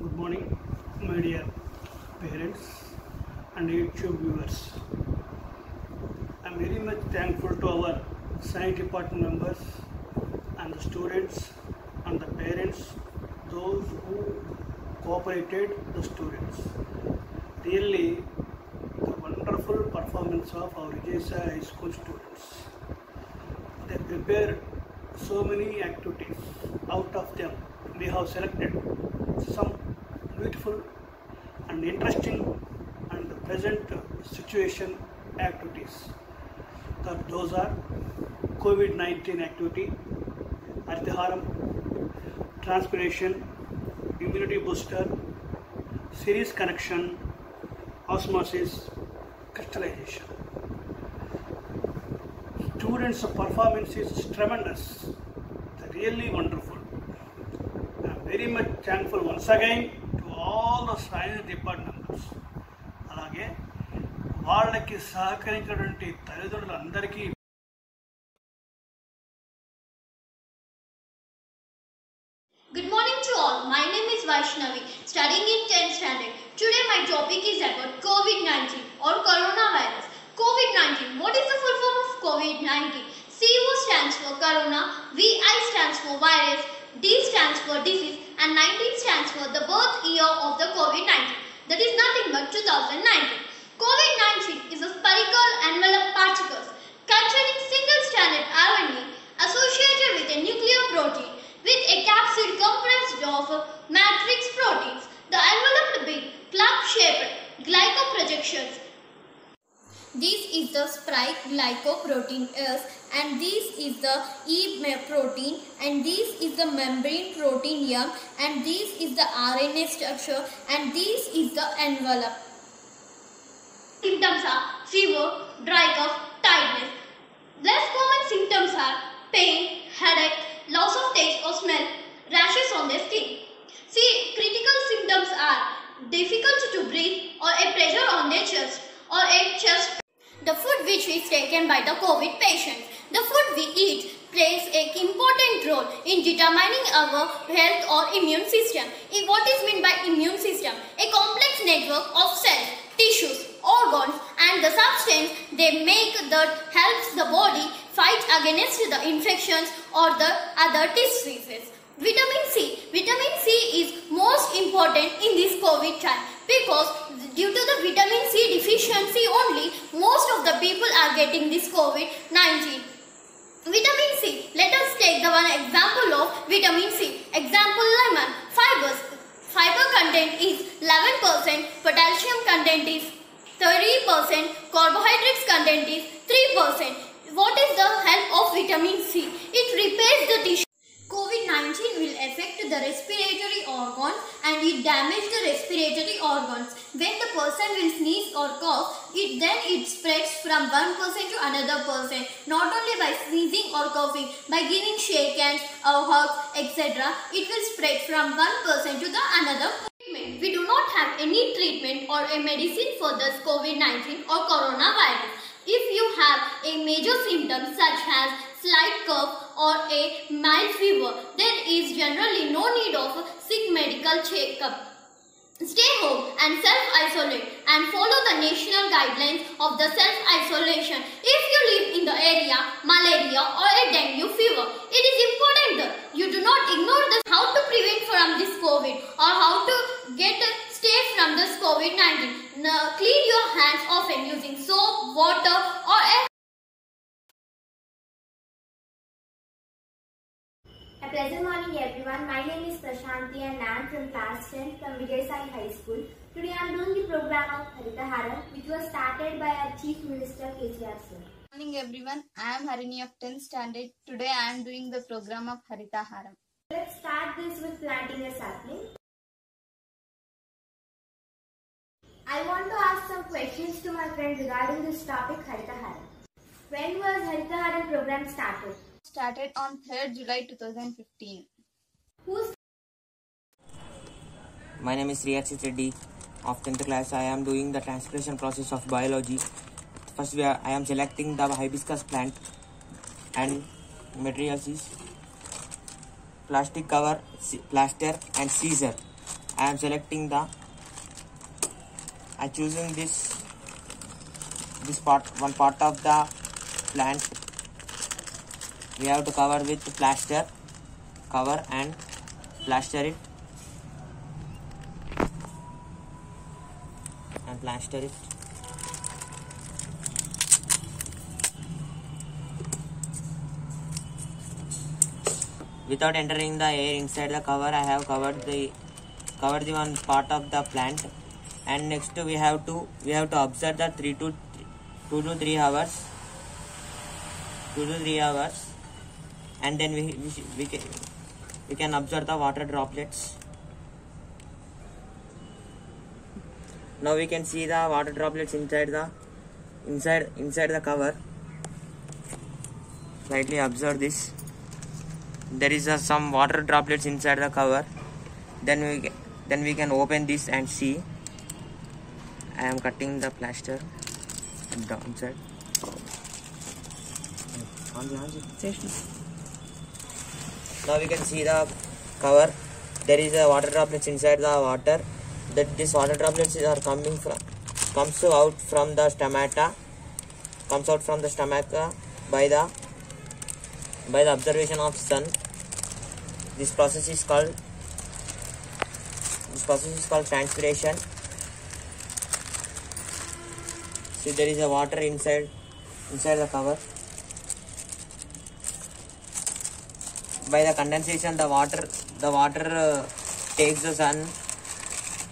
Good morning, my dear parents and YouTube viewers. I'm very much thankful to our science department members and the students and the parents, those who cooperated the students. Really, the wonderful performance of our Vijaya Sai High School students. They prepared so many activities. Out of them, we have selected some beautiful and interesting and present situation activities. That those are COVID-19 activity, Haritaharam, transpiration, immunity booster, series connection, osmosis, crystallization students' performance is tremendous. Really wonderful. I'm very much thankful once again to all the science department members. అలాగే వాళ్ళకి సహకరించినటువంటి తల్లిదండ్రులందరికీ Good morning to all. My name is Vaishnavi, studying in 10th standard. Today my topic is about COVID-19 or coronavirus. COVID-19. What is the full form of COVID-19? CO stands for corona, VI stands for virus, D stands for disease and 19 stands for the birth year of the COVID-19. That is nothing but 2019. COVID-19 is a spherical envelope particles containing single stranded RNA associated with a nuclear protein with a capsid comprised of matrix proteins. The enveloped being club-shaped glycoprojections. Glycoprotein S and this is the E protein and this is the membrane protein M and this is the RNA structure and this is the envelope. Symptoms are fever, dry cough, tiredness. Less common symptoms are pain, headache, loss of taste or smell, rashes on the skin. See, critical symptoms are difficult to breathe or a pressure on their chest or a chest. The food which is taken by the COVID patients. The food we eat plays an important role in determining our health or immune system. What is meant by immune system? A complex network of cells, tissues, organs and the substance they make that helps the body fight against the infections or the other diseases. Vitamin C. Vitamin C is most important in this COVID time because due to the vitamin C deficiency only most of the people are getting this COVID-19. Vitamin C. Let us take the one example of vitamin C. Example lemon. Fibers. Fiber content is 11%. Potassium content is 30%. Carbohydrates content is 3%. What is the help of vitamin C? It repairs the tissue. COVID-19 will affect the respiratory organ and it damage the respiratory organs. When the person will sneeze or cough, it then it spreads from one person to another person. Not only by sneezing or coughing, by giving shake hands or hugs, etc. It will spread from one person to the another treatment. We do not have any treatment or a medicine for this COVID-19 or coronavirus. If you have a major symptom such as slight cough or a mild fever, there is generally no need of a sick medical checkup. Stay home and self-isolate and follow the national guidelines of the self-isolation. If you live in the area, malaria or a dengue fever, it is important you do not ignore this how to prevent from this COVID or how to get stay from this COVID-19. Now, clean your hands often using soap, water or a pleasant morning everyone. My name is Prashanti and I am from class 10 from Vijay Sai High School. Today I am doing the program of Harita Haritaharam which was started by our Chief Minister KCR sir. morning everyone. I am Harini of 10th standard. Today I am doing the program of Harita Haram. Let's start this with planting a sapling. I want to ask some questions to my friend regarding this topic Harita Haritaharam. When was Harita Haritaharam program started? Started on 3rd July 2015. Who's My name is Riyakshit Reddy. Of 10th class, I am doing the transpiration process of biology. First, we are, I am selecting the hibiscus plant and materials is plastic cover, plaster and scissor. I am selecting the I choosing this this part one part of the plant we have to cover with plaster. Cover and plaster it. And plaster it. Without entering the air inside the cover i have covered the covered the one part of the plant. And next we have to we have to observe the 3 to 3, 2 to 3 hours. 2 to 3 hours and then we we, we can we can observe the water droplets. Now we can see the water droplets inside the inside inside the cover. Slightly observe this. There is some water droplets inside the cover. Then we then we can open this and see. I am cutting the plaster downside now we can see the cover. There is a water droplets inside the water. That these water droplets are coming from comes out from the stomata comes out from the stomata by the by the observation of sun. This process is called this process is called transpiration. See there is a water inside inside the cover by the condensation the water the water uh, takes the sun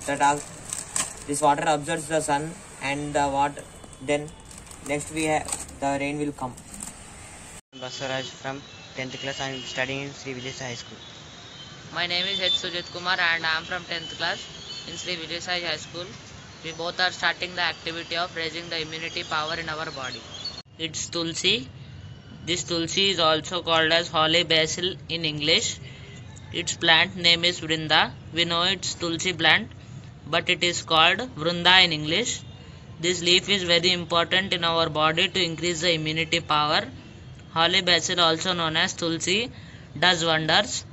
that are, this water absorbs the sun and the water then next we have the rain will come Basaraj from 10th class. I am studying in Sri Vijay High School. My name is H. Sujit Kumar and I am from 10th class in Sri Vijay High School. We both are starting the activity of raising the immunity power in our body. It's Tulsi. This Tulsi is also called as Holy Basil in English. Its plant name is Vrinda. We know it's Tulsi plant, but it is called Vrunda in English. This leaf is very important in our body to increase the immunity power. Holy Basil, also known as Tulsi, does wonders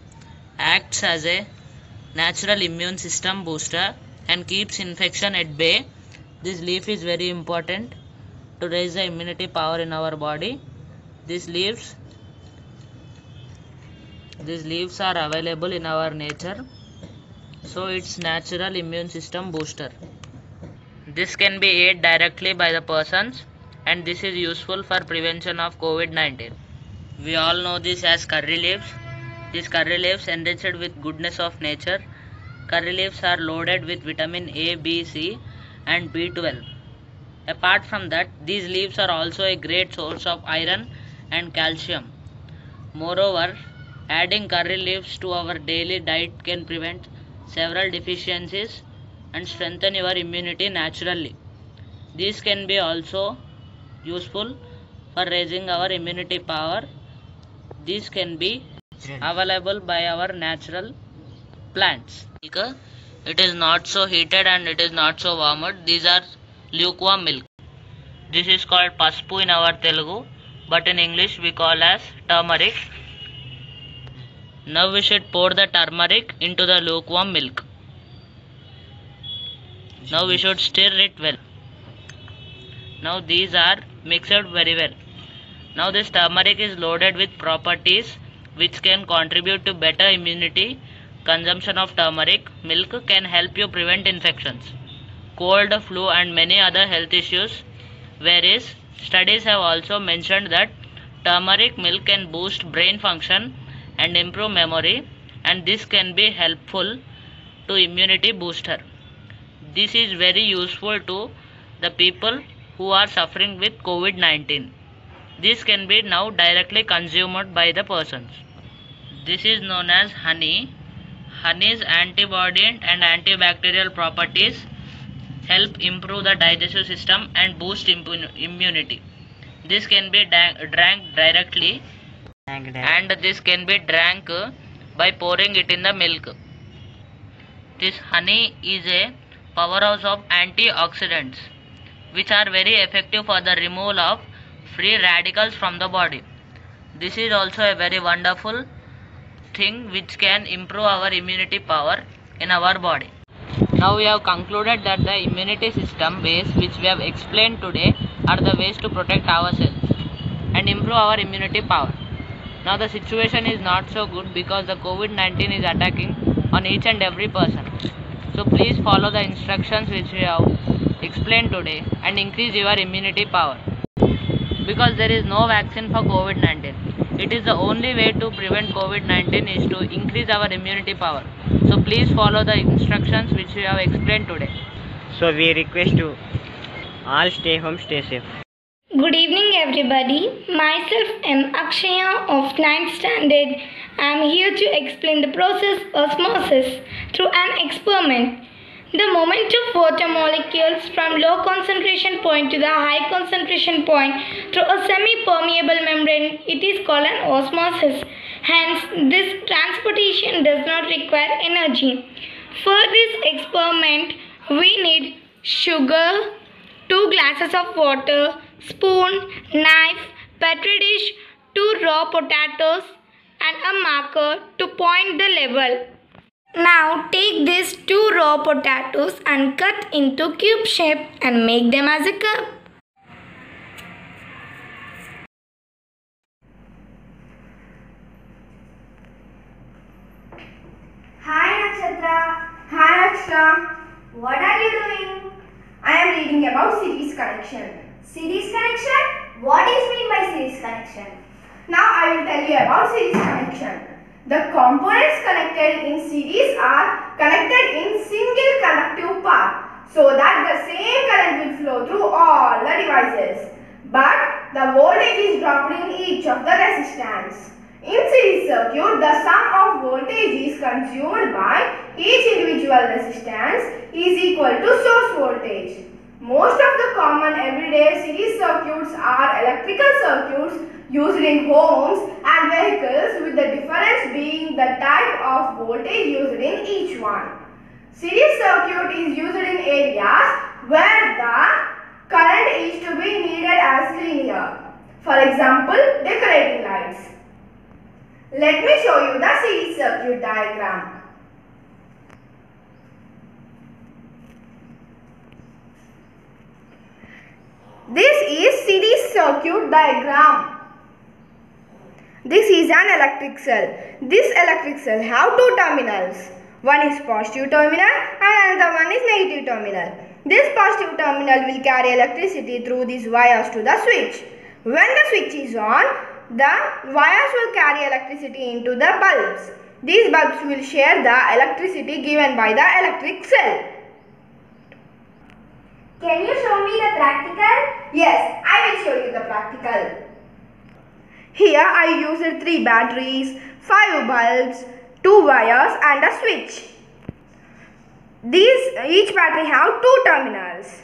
acts as a natural immune system booster and keeps infection at bay. This leaf is very important to raise the immunity power in our body. These leaves these leaves are available in our nature so it's natural immune system booster. This can be ate directly by the persons and this is useful for prevention of COVID-19. We all know this as curry leaves. These curry leaves enriched with goodness of nature. Curry leaves are loaded with vitamin A, B, C and B12. Apart from that, these leaves are also a great source of iron and calcium. Moreover, adding curry leaves to our daily diet can prevent several deficiencies and strengthen your immunity naturally. These can be also useful for raising our immunity power. These can be available by our natural plants. Because it is not so heated and it is not so warmed. These are lukewarm milk. This is called paspu in our Telugu, but in English we call as turmeric. Now we should pour the turmeric into the lukewarm milk. Now we should stir it well. Now these are mixed very well. Now this turmeric is loaded with properties which can contribute to better immunity. Consumption of turmeric milk can help you prevent infections, cold, flu and many other health issues. Whereas studies have also mentioned that turmeric milk can boost brain function and improve memory and this can be helpful to immunity booster. This is very useful to the people who are suffering with COVID 19. This can be now directly consumed by the persons. This is known as honey. Honey's antibody and antibacterial properties help improve the digestive system and boost immunity. This can be drank directly and this can be drank by pouring it in the milk. This honey is a powerhouse of antioxidants which are very effective for the removal of free radicals from the body. This is also a very wonderful thing which can improve our immunity power in our body. Now we have concluded that the immunity system ways which we have explained today are the ways to protect ourselves and improve our immunity power. Now the situation is not so good because the COVID-19 is attacking on each and every person. So please follow the instructions which we have explained today and increase your immunity power. Because there is no vaccine for COVID-19. It is the only way to prevent COVID-19 is to increase our immunity power. So please follow the instructions which we have explained today. So we request you all stay home, stay safe. Good evening, everybody. Myself am Akshaya of 9th standard. I am here to explain the process of osmosis through an experiment. The moment of water molecules from low concentration point to the high concentration point through a semi-permeable membrane, it is called an osmosis. Hence, this transportation does not require energy. For this experiment, we need sugar, 2 glasses of water, spoon, knife, petri dish, 2 raw potatoes and a marker to point the level. Now take these 2 raw potatoes and cut into cube shape and make them as a cup. Hi Nakshatra. Hi Akshra. What are you doing? I am reading about series connection. Series connection? What is mean by series connection? Now I will tell you about series connection. The components connected in series are connected in single conductive path so that the same current will flow through all the devices. But the voltage is dropped in each of the resistance. In series circuit, the sum of voltage is consumed by each individual resistance is equal to source voltage. Most of the common everyday series circuits are electrical circuits used in homes and vehicles with the difference being the type of voltage used in each one. Series circuit is used in areas where the current is to be needed as linear. For example, decorating lights. Let me show you the series circuit diagram. This is series circuit diagram. This is an electric cell. This electric cell have two terminals. One is positive terminal and another one is negative terminal. This positive terminal will carry electricity through these wires to the switch. When the switch is on, the wires will carry electricity into the bulbs. These bulbs will share the electricity given by the electric cell. Can you show me the practical? Yes, I will show you the practical. Here I used 3 batteries, 5 bulbs, 2 wires and a switch. These each battery have two terminals,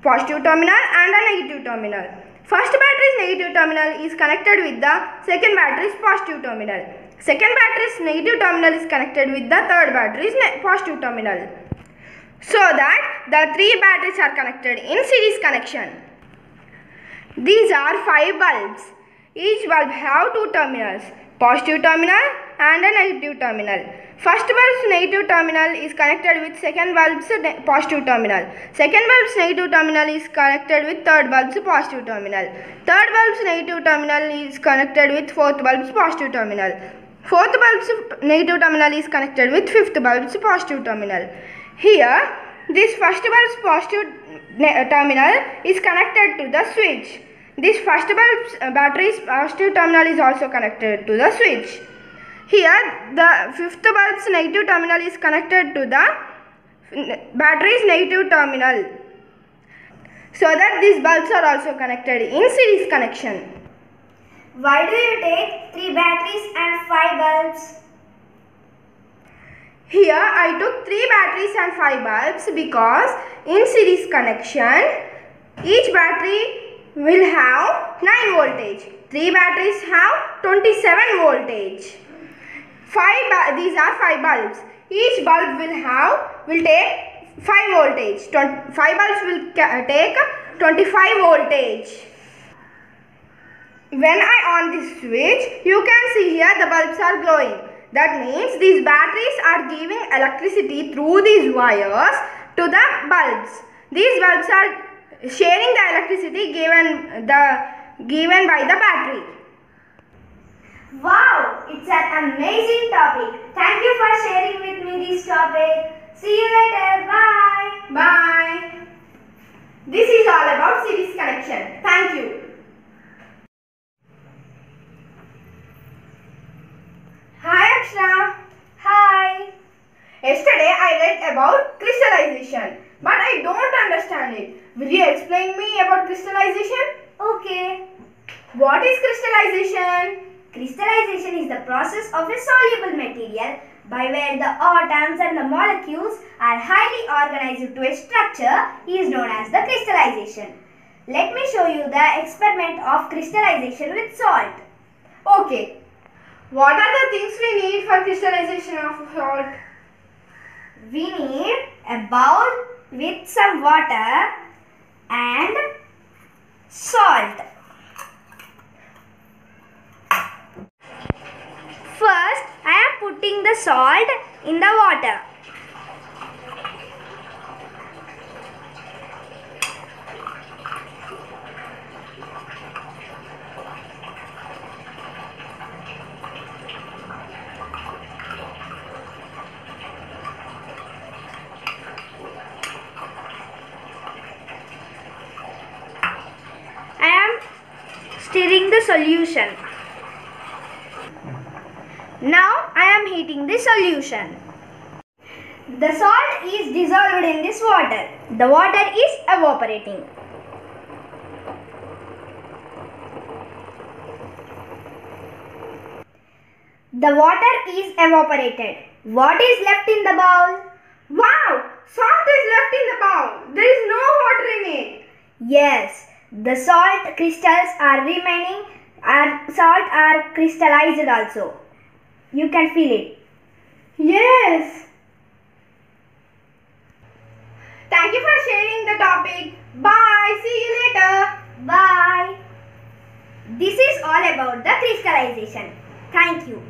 positive terminal and a negative terminal. First battery's negative terminal is connected with the second battery's positive terminal. Second battery's negative terminal is connected with the third battery's positive terminal. So that the three batteries are connected in series connection. These are five bulbs. Each bulb have two terminals, positive terminal and a negative terminal. First bulb's negative terminal is connected with second bulb's positive terminal. Second bulb's negative terminal is connected with third bulb's positive terminal. Third bulb's negative terminal is connected with fourth bulb's positive terminal. Fourth bulb's negative terminal is connected with fifth bulb's positive terminal. Here, this first bulb's positive terminal is connected to the switch. This first bulb's uh, battery's positive uh, terminal is also connected to the switch. Here, the fifth bulb's negative terminal is connected to the battery's negative terminal. So that these bulbs are also connected in series connection. Why do you take 3 batteries and 5 bulbs? Here I took 3 batteries and 5 bulbs because in series connection each battery will have 9 voltage. 3 batteries have 27 voltage. 5 these are 5 bulbs. Each bulb will have will take 5 voltage. 5 bulbs will take 25 voltage. When I on this switch, you can see here the bulbs are glowing. That means these batteries are giving electricity through these wires to the bulbs. These bulbs are sharing the electricity given the given by the battery. Wow, it's an amazing topic. Thank you for sharing with me this topic. See you later. Bye. Bye. This is all about series connection. Thank you. Hi Akshra. Hi. Yesterday I read about crystallization, but I don't understand it. Will you explain me about crystallization? Okay. What is crystallization? Crystallization is the process of a soluble material by where the atoms and the molecules are highly organized to a structure is known as the crystallization. Let me show you the experiment of crystallization with salt. Okay. What are the things we need for crystallization of salt? We need a bowl with some water and salt. First, I am putting the salt in the water. I am stirring the solution. Now I am heating the solution. The salt is dissolved in this water. The water is evaporating. The water is evaporated. What is left in the bowl? Wow! Salt is left in the bowl. There is no water in it. Yes, the salt crystals are remaining. Are salt are crystallized also. You can feel it. Yes. Thank you for sharing the topic. Bye. See you later. Bye. This is all about the crystallization. Thank you.